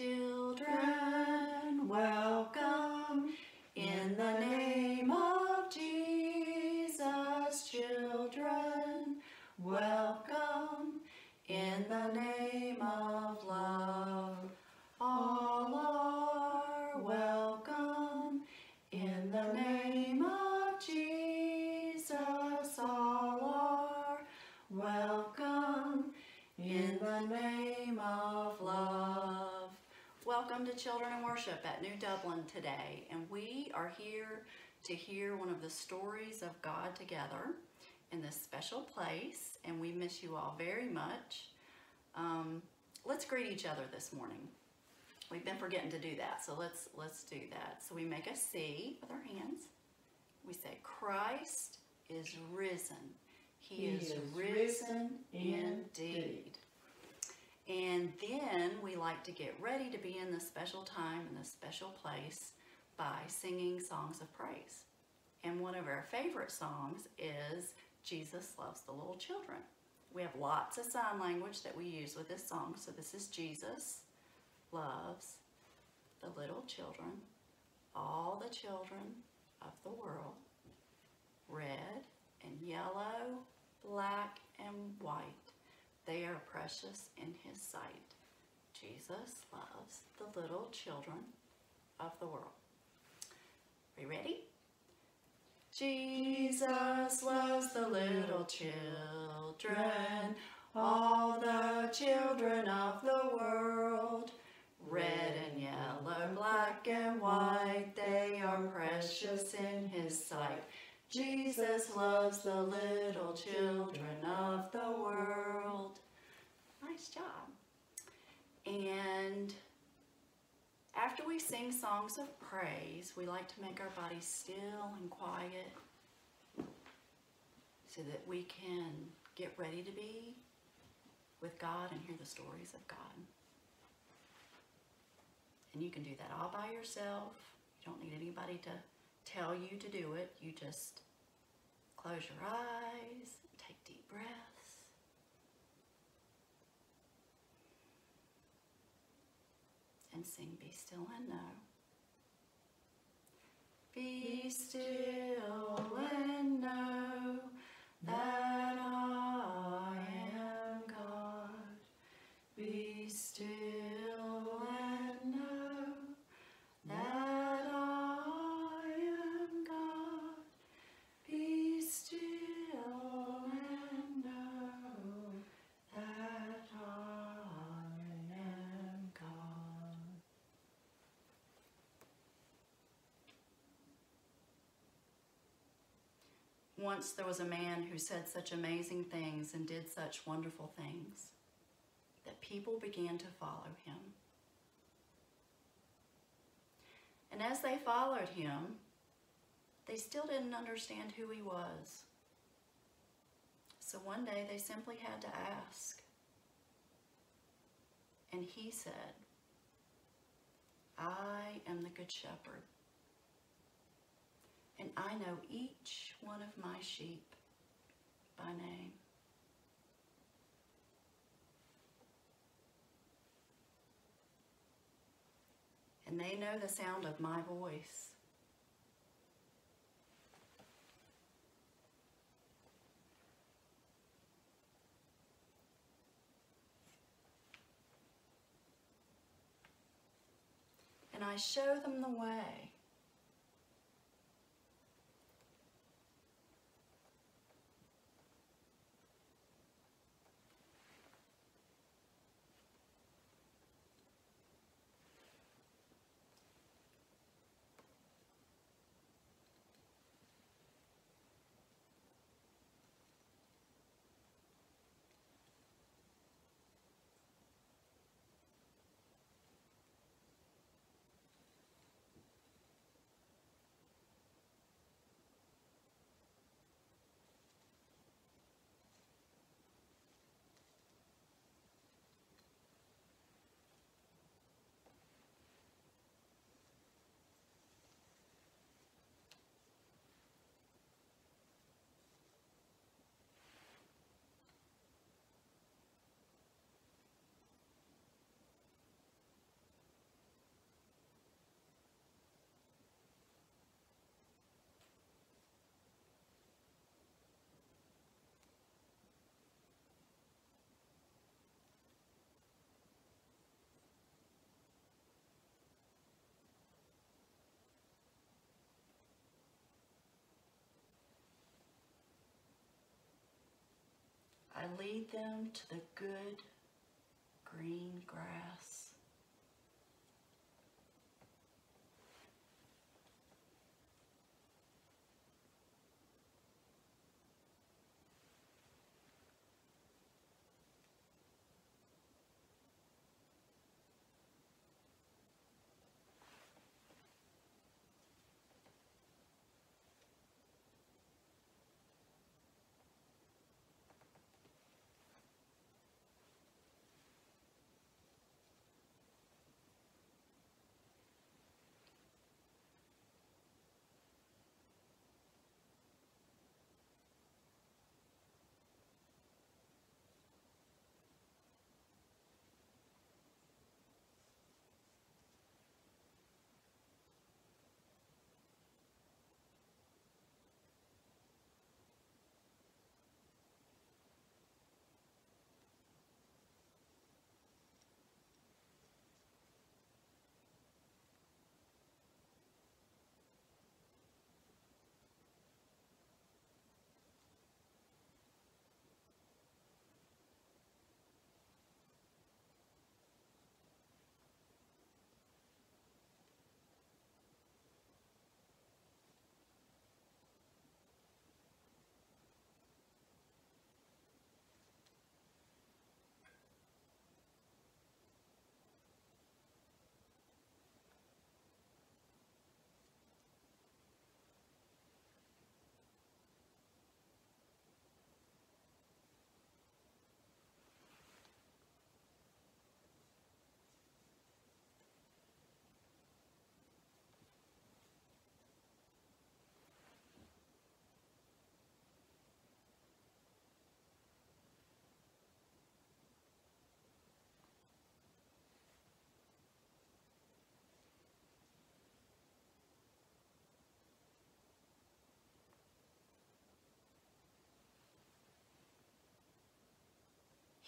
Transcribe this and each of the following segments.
children, welcome in the name of Jesus, children, welcome in the name of love. Welcome to Children in Worship at New Dublin today, and we are here to hear one of the stories of God together in this special place, and we miss you all very much. Um, let's greet each other this morning. We've been forgetting to do that, so let's let's do that. So we make a C with our hands. We say, Christ is risen. He, He is, is risen risen indeed. And then we like to get ready to be in this special time in this special place by singing songs of praise. And one of our favorite songs is Jesus Loves the Little Children. We have lots of sign language that we use with this song. So this is Jesus loves the little children, all the children of the world, red and yellow, black and white. They are precious in his sight. Jesus loves the little children of the world. Are you ready? Jesus loves the little children, all the children of the world. Red and yellow, black and white, they are precious in his sight. Jesus loves the little children of the world. Nice job. And after we sing songs of praise, we like to make our bodies still and quiet so that we can get ready to be with God and hear the stories of God. And you can do that all by yourself. You don't need anybody to tell you to do it. You just close your eyes, take deep breaths. And sing Be Still and Know. Be still and know that I am God. Be still and know that I am God. Be still and know that I am God. Once there was a man who said such amazing things and did such wonderful things that people began to follow him. And as they followed him, they still didn't understand who he was. So one day they simply had to ask. And he said, I am the Good Shepherd, and I know each one of my sheep by name. And they know the sound of my voice. And I show them the way. I lead them to the good green grass.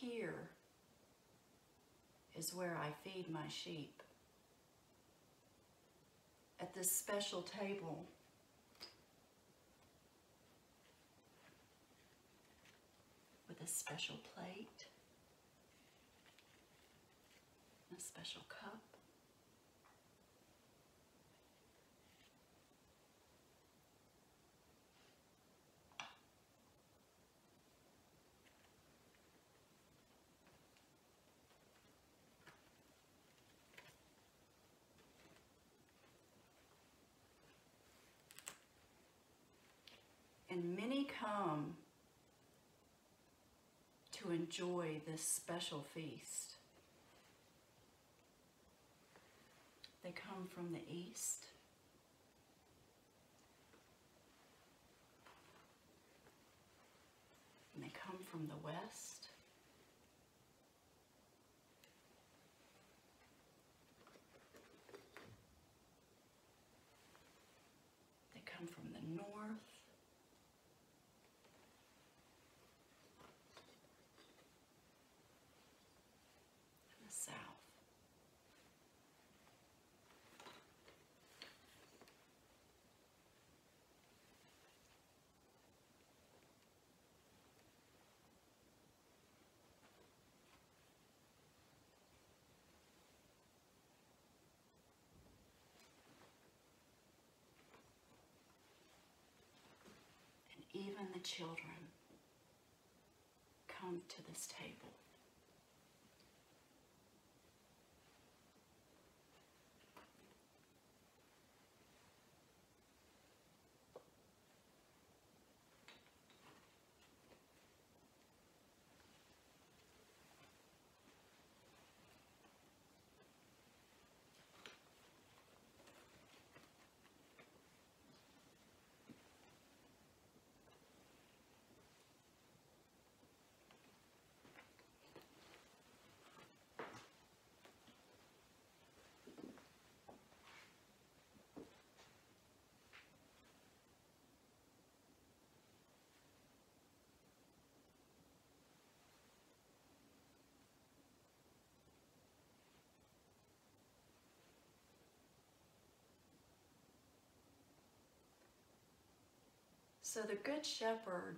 Here is where I feed my sheep. At this special table, with a special plate, a special cup. And many come to enjoy this special feast. They come from the east. And they come from the west. They come from the north. and the south. And even the children come to this table. So the Good Shepherd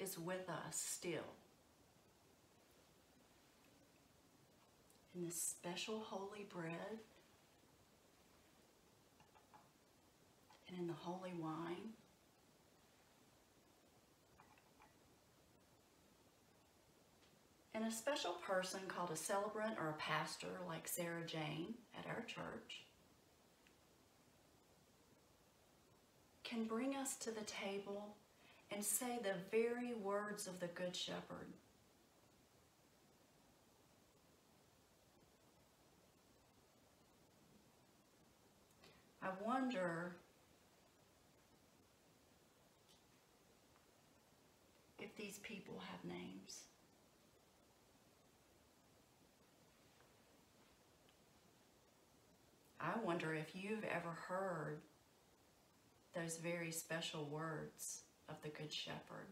is with us still. In this special holy bread and in the holy wine. And a special person called a celebrant or a pastor like Sarah Jane at our church can bring us to the table and say the very words of the Good Shepherd. I wonder if these people have names. I wonder if you've ever heard those very special words of the Good Shepherd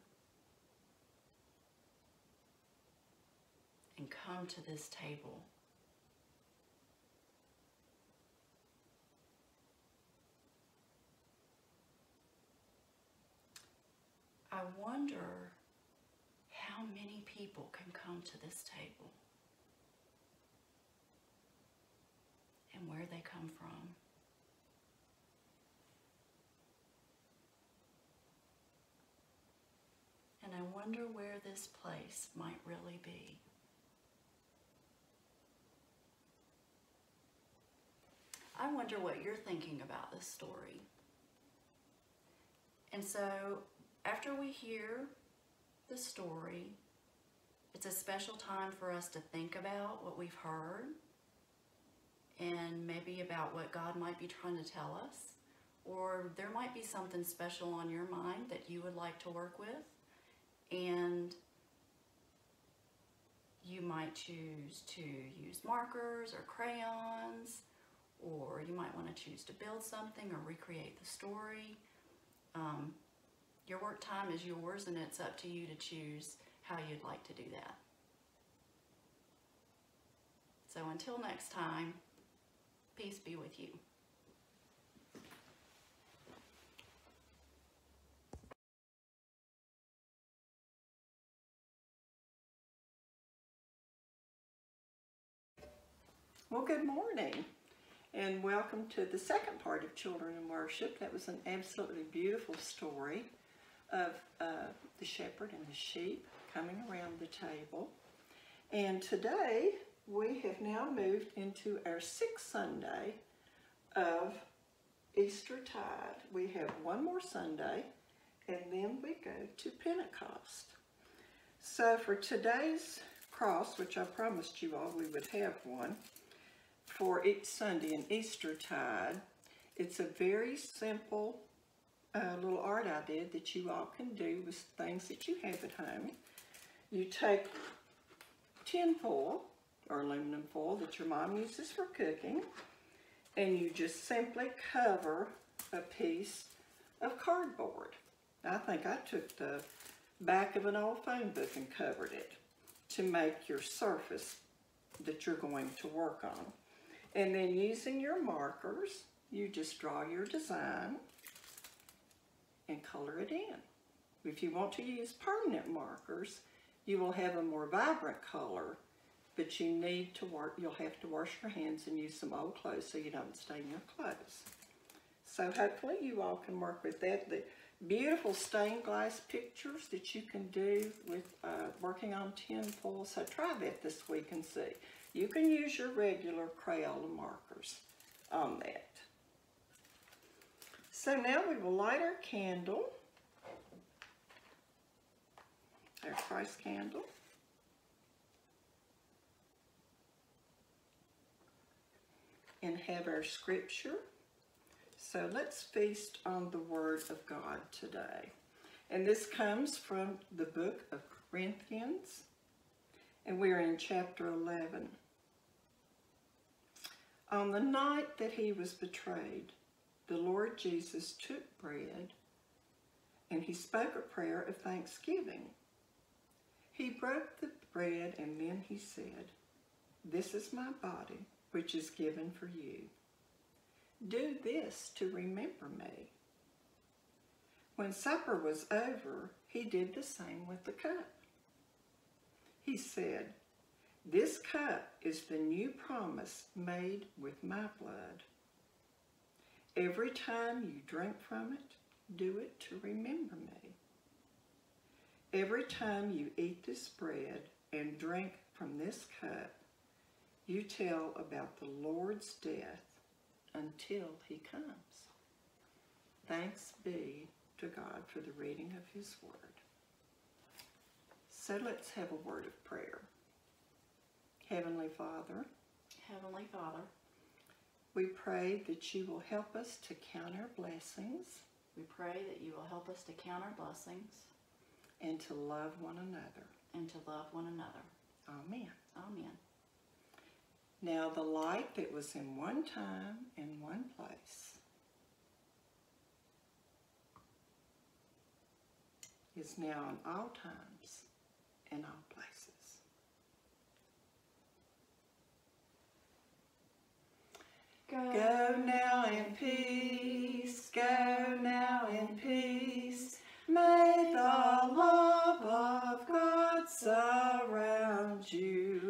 and come to this table. I wonder how many people can come to this table and where they come from. And I wonder where this place might really be. I wonder what you're thinking about this story. And so, after we hear the story, it's a special time for us to think about what we've heard and maybe about what God might be trying to tell us. Or there might be something special on your mind that you would like to work with and you might choose to use markers or crayons or you might want to choose to build something or recreate the story. Um, your work time is yours and it's up to you to choose how you'd like to do that. So until next time, peace be with you. Well, good morning and welcome to the second part of Children in Worship. That was an absolutely beautiful story of uh, the shepherd and the sheep coming around the table. And today we have now moved into our sixth Sunday of Easter tide. We have one more Sunday and then we go to Pentecost. So for today's cross, which I promised you all we would have one, for each Sunday in Eastertide. It's a very simple uh, little art I did that you all can do with things that you have at home. You take tin foil or aluminum foil that your mom uses for cooking and you just simply cover a piece of cardboard. I think I took the back of an old phone book and covered it to make your surface that you're going to work on. And then using your markers, you just draw your design and color it in. If you want to use permanent markers, you will have a more vibrant color, but you need to work, you'll have to wash your hands and use some old clothes so you don't stain your clothes. So hopefully you all can work with that. The beautiful stained glass pictures that you can do with uh, working on tin foil. So try that this week and see. You can use your regular Crayola markers on that. So now we will light our candle, our Christ candle. And have our scripture. So let's feast on the Word of God today. And this comes from the book of Corinthians, and we're in chapter 11. On the night that he was betrayed, the Lord Jesus took bread and he spoke a prayer of thanksgiving. He broke the bread and then he said, This is my body, which is given for you. Do this to remember me. When supper was over, he did the same with the cup. He said, This cup is the new promise made with my blood. Every time you drink from it, do it to remember me. Every time you eat this bread and drink from this cup, you tell about the Lord's death until he comes. Thanks be to God for the reading of his word. So let's have a word of prayer. Heavenly Father, Heavenly Father, we pray that you will help us to count our blessings we pray that you will help us to count our blessings and to love one another. and to love one another. Amen. Amen. Now the light that was in one time in one place is now in all times in all places. Go, go now in peace, go now in peace. May the love of God surround you.